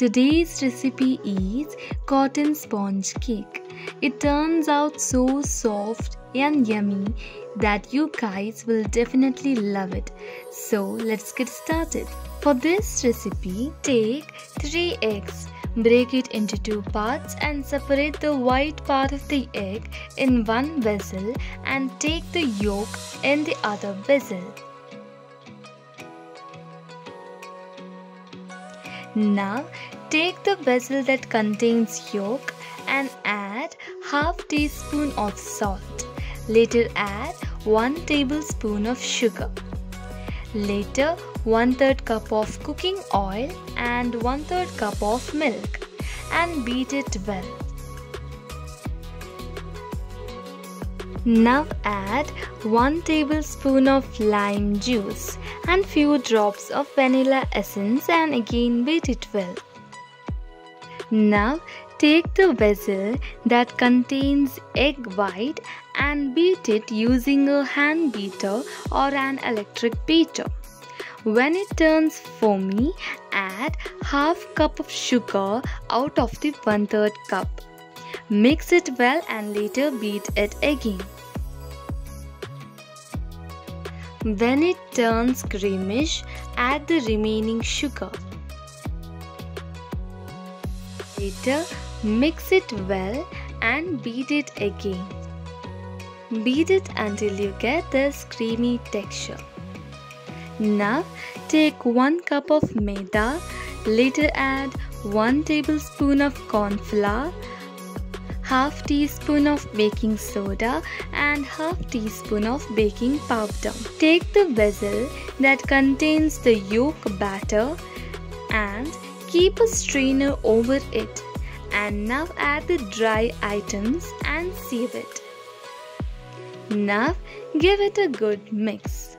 Today's recipe is cotton sponge cake. It turns out so soft and yummy that you guys will definitely love it. So let's get started. For this recipe, take 3 eggs, break it into two parts and separate the white part of the egg in one vessel and take the yolk in the other vessel. Now take the vessel that contains yolk and add half teaspoon of salt. Later add 1 tablespoon of sugar. Later 1 3rd cup of cooking oil and 1 3rd cup of milk and beat it well. Now add 1 tablespoon of lime juice and few drops of vanilla essence and again beat it well. Now take the vessel that contains egg white and beat it using a hand beater or an electric beater. When it turns foamy, add half cup of sugar out of the one third cup. Mix it well and later beat it again. When it turns creamish, add the remaining sugar. Later, mix it well and beat it again. Beat it until you get this creamy texture. Now, take 1 cup of maida, later add 1 tablespoon of corn flour, half teaspoon of baking soda and half teaspoon of baking powder. Take the vessel that contains the yolk batter and keep a strainer over it and now add the dry items and sieve it. Now give it a good mix.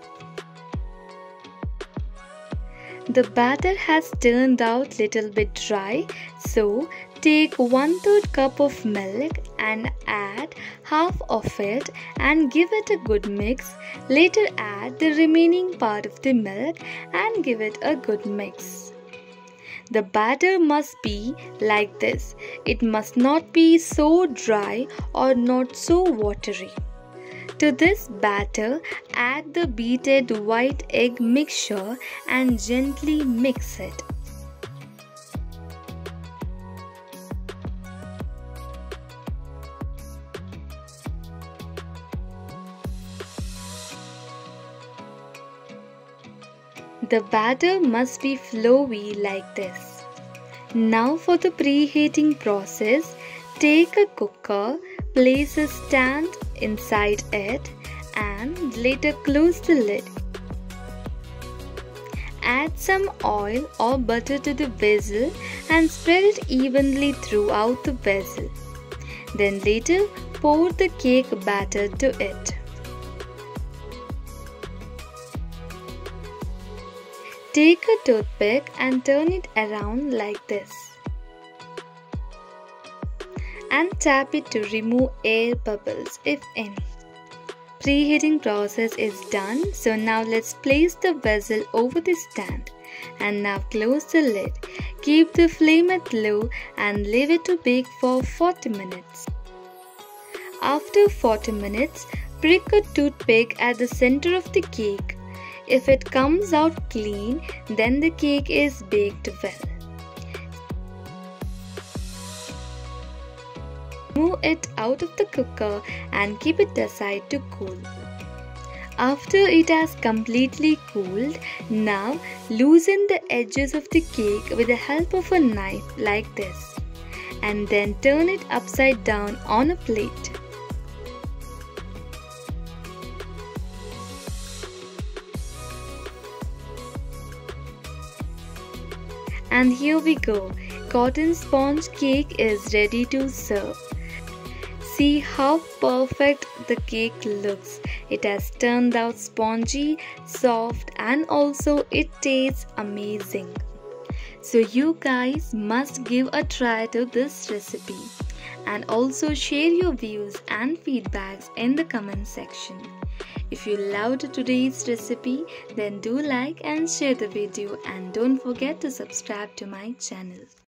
The batter has turned out little bit dry so take 1 3rd cup of milk and add half of it and give it a good mix. Later add the remaining part of the milk and give it a good mix. The batter must be like this. It must not be so dry or not so watery. To this batter, add the beaten white egg mixture and gently mix it. The batter must be flowy like this. Now for the preheating process, take a cooker, place a stand inside it and later close the lid. Add some oil or butter to the vessel and spread it evenly throughout the vessel. Then later pour the cake batter to it. Take a toothpick and turn it around like this. And tap it to remove air bubbles if any. Preheating process is done so now let's place the vessel over the stand and now close the lid. Keep the flame at low and leave it to bake for 40 minutes. After 40 minutes, prick a toothpick at the center of the cake if it comes out clean, then the cake is baked well. Move it out of the cooker and keep it aside to cool. After it has completely cooled, now loosen the edges of the cake with the help of a knife like this and then turn it upside down on a plate. And here we go. Cotton sponge cake is ready to serve. See how perfect the cake looks. It has turned out spongy, soft and also it tastes amazing. So you guys must give a try to this recipe and also share your views and feedbacks in the comment section. If you loved today's recipe, then do like and share the video and don't forget to subscribe to my channel.